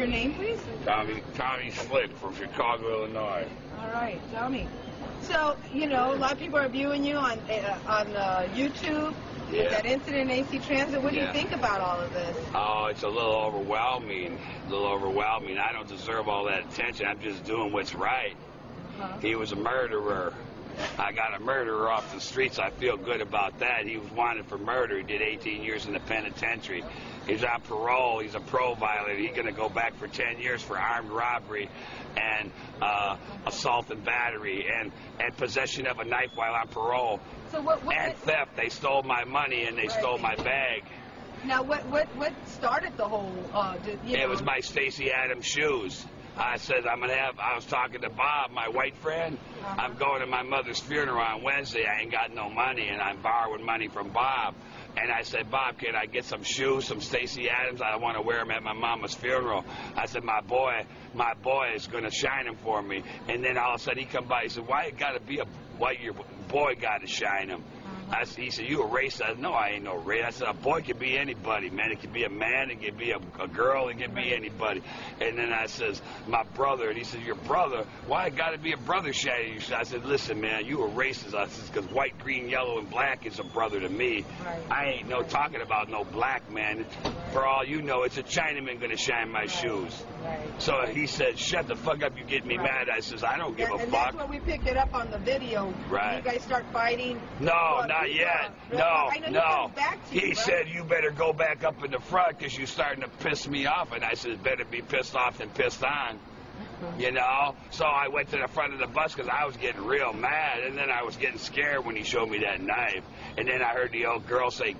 Your name, please? Tommy Tommy Slick from Chicago, Illinois. All right, Tommy. So, you know, a lot of people are viewing you on uh, on uh, YouTube. Yeah. That incident in AC Transit. What do Yeah. you think about all of this? Oh, it's a little overwhelming. A little overwhelming. I don't deserve all that attention. I'm just doing what's right. Uh-huh. He was a murderer. I got a murderer off the streets. I feel good about that. He was wanted for murder. He did 18 years in the penitentiary. He's on parole. He's a pro violator. He's going to go back for 10 years for armed robbery and uh, assault and battery and, and possession of a knife while on parole So what? what and theft. They stole my money and they stole my bag. now, what what what started the whole? Uh, you know, It was my Stacy Adams shoes. I said I'm gonna have. I was talking to Bob, my white friend. I'm going to my mother's funeral on Wednesday. I ain't got no money, and I'm borrowing money from Bob. And I said, Bob, can I get some shoes, some Stacy Adams? I want to wear them at my mama's funeral. I said, my boy, my boy is gonna shine them for me. And then all of a sudden he come by. He said, Why it got to be a why your boy got to shine them? I said, he said, you a racist? I said, no, I ain't no racist. I said, a boy can be anybody, man. It can be a man, it can be a, a girl, it can be anybody. And then I says, my brother, and he said, your brother? Why it got to be a brother shining? I said, listen, man, you a racist. I said, because white, green, yellow, and black is a brother to me. Right. I ain't no talking about no black man. For all you know, it's a Chinaman gonna shine my shoes. Right. So he said, shut the fuck up, you get me mad. I says, I don't give and, a and fuck. that's when we picked it up on the video. Right. You guys start fighting. No, Well, not yet. No, no. back to you, He said you better go back up in the front because you're starting to piss me off. And I said, better be pissed off than pissed on. You know? So I went to the front of the bus because I was getting real mad. And then I was getting scared when he showed me that knife. And then I heard the old girl say,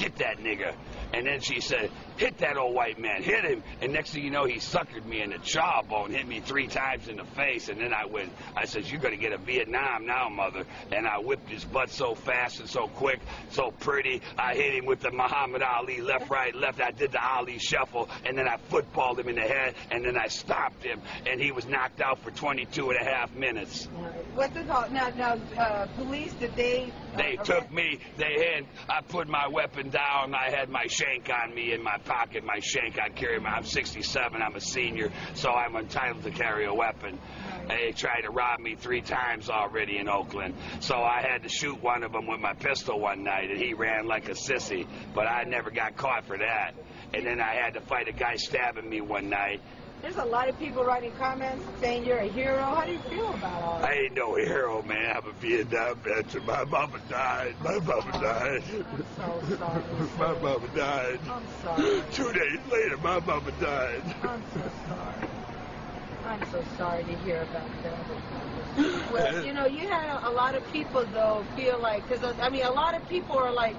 get that nigga. And then she said, hit that old white man, hit him. And next thing you know, he suckered me in the jawbone, hit me three times in the face. And then I went, I said, you're going to get a Vietnam now, mother. And I whipped his butt so fast and so quick, so pretty. I hit him with the Muhammad Ali left, right, left. I did the Ali shuffle. And then I footballed him in the head. And then I stopped him. And he was knocked out for 22 and a half minutes. What's it called? Now, now, uh, police, did they... uh, They arrest- took me. They had. I put my weapon down. I had my shank on me in my pocket. My shank. I carry my. I'm 67. I'm a senior, so I'm entitled to carry a weapon. They tried to rob me three times already in Oakland, so I had to shoot one of them with my pistol one night, and he ran like a sissy. But I never got caught for that. And then I had to fight a guy stabbing me one night. There's a lot of people writing comments saying you're a hero. How do you feel about all that? I ain't no hero, man. I'm a Vietnam veteran. My mama died. My mama died. I'm so sorry. My mama died. I'm sorry. Two days later, my mama died. I'm so sorry. I'm so sorry to hear about that. Well, you know, you had a lot of people though feel like because I mean, a lot of people are like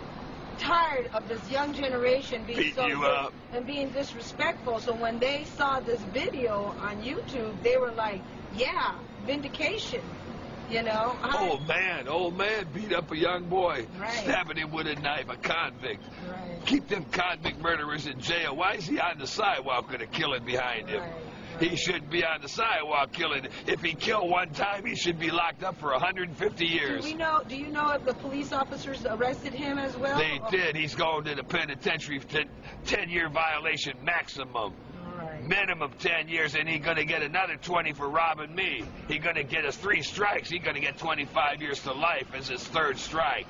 tired of this young generation being Beating so you and being disrespectful. So when they saw this video on YouTube, they were like, "Yeah, vindication." You know? Old man, old man beat up a young boy, Right. stabbing him with a knife, a convict. Right. Keep them convict murderers in jail. Why is he on the sidewalk with a killing behind him? Right, He shouldn't be on the sidewalk killing. If he killed one time, he should be locked up for 150 years. Do we know? Do you know if the police officers arrested him as well? They did. He's going to the penitentiary for 10 year violation maximum. Minimum 10 years, and he's going to get another 20 for robbing me. He's going to get us three strikes. He's going to get 25 years to life as his third strike.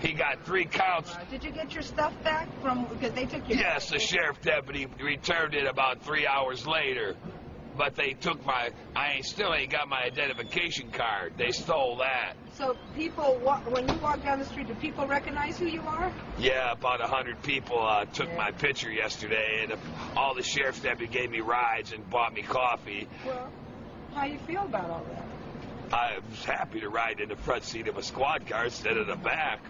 He got three counts. Uh, did you get your stuff back from? Because they took your. Yes, the sheriff deputy returned it about three hours later. But they took my, I ain't, still ain't got my identification card. They stole that. So people, when you walk down the street, do people recognize who you are? Yeah, about a hundred people uh, took Yeah. my picture yesterday, and all the sheriff's deputy gave me rides and bought me coffee. Well, how you feel about all that? I was happy to ride in the front seat of a squad car instead of the back.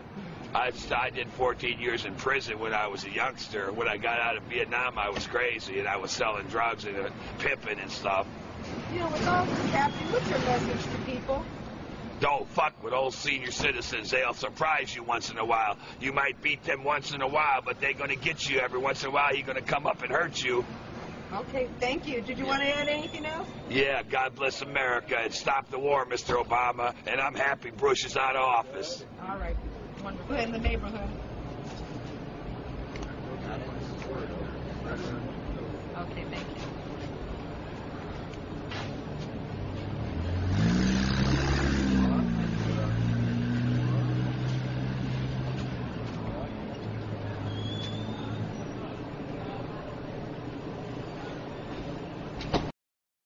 I, I did 14 years in prison when I was a youngster. When I got out of Vietnam, I was crazy and I was selling drugs and uh, pimping and stuff. You know, with all this, Captain, what's your message to people? Don't fuck with old senior citizens. They'll surprise you once in a while. You might beat them once in a while, but they're going to get you every once in a while. You're going to come up and hurt you. Okay, thank you. Did you want to add anything else? Yeah, God bless America and stop the war, Mr. Obama. And I'm happy Bush is out of office. All right, wonderful. In the neighborhood.